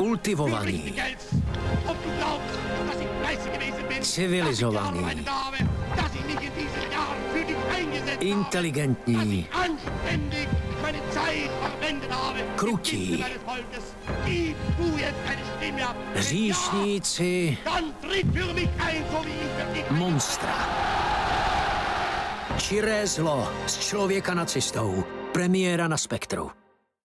Kultivovaní. Civilizovaní. Inteligentní. Krutí. Říšníci. Monstra. Čiré zlo z člověka nacistou. Premiéra na Spektru.